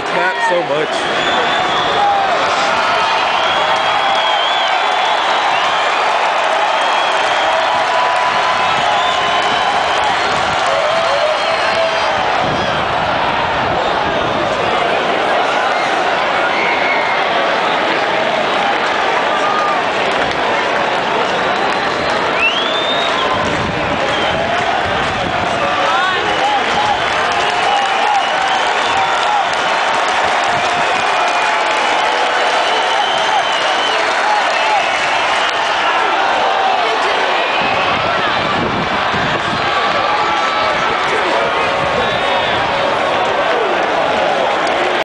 I clap so much.